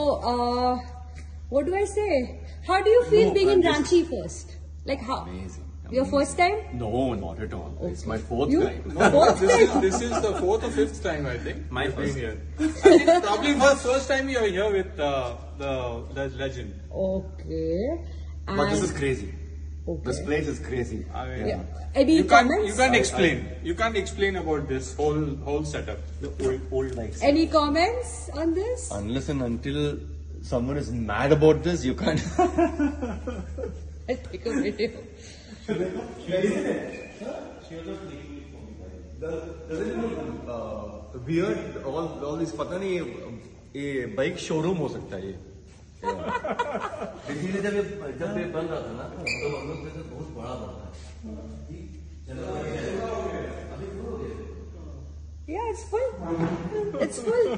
uh, what do I say? How do you feel No, being I'm in just- Ranchi first? Like how? Amazing. Your first time? No, not at all. It's my fourth You- time. No, Fourth this, is, this is the fourth or fifth time I think. My you've been first. here. I think probably for the first time you're here with uh, the the legend. Okay. But this is crazy. okay. This place is crazy. I mean, Yeah. Any You can't comments? you can't explain. You can't explain about this whole whole setup. The old, old likes. Any comments on this? Unless and until someone is mad about this, you can't. I'll take a video. Weird all all this पता नहीं ये- ये bike showroom हो सकता है ये में जब ये जब ये बन रहा था ना तो हम लोग से बहुत बड़ा बन रहा Yeah, it's full. It's full.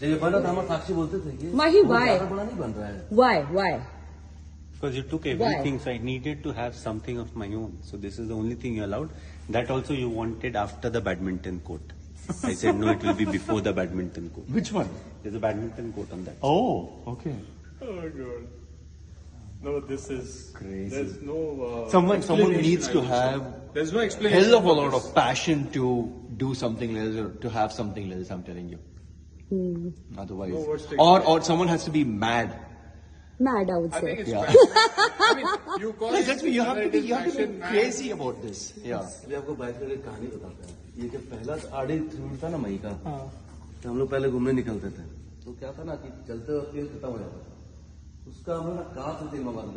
जब ये बन रहा था हमारे साक्षी बोलते थे कि माही, बहुत बड़ा नहीं बन रहा है Why? Why? Because you took everything, Why? so I needed to have something of my own. So this is the only thing you allowed. That also you wanted after the badminton court. I said no, it will be before the badminton court. Which one? There's a badminton court on that. Oh, okay. Oh god. No, this is Crazy. There's no. Uh, Someone someone needs to have There's no explanation. hell of a lot of passion to do something like this or to have something like this. I'm telling you. Otherwise, No or or someone has to be mad. Mad, out there. I say. think it's Yeah. I mean, you call no, it. You have to be you have to be man. mad. about this. Yeah. अभी आपको bike में एक कहानी बताता है ये जब पहला आड़े थ्रू था ना मई का तो हम लोग पहले घूमने निकलते थे तो क्या था ना कि चलते वक्त तेल खत्म हो जाता था उसका हम लोग ना कार से तेल मंगवाते थे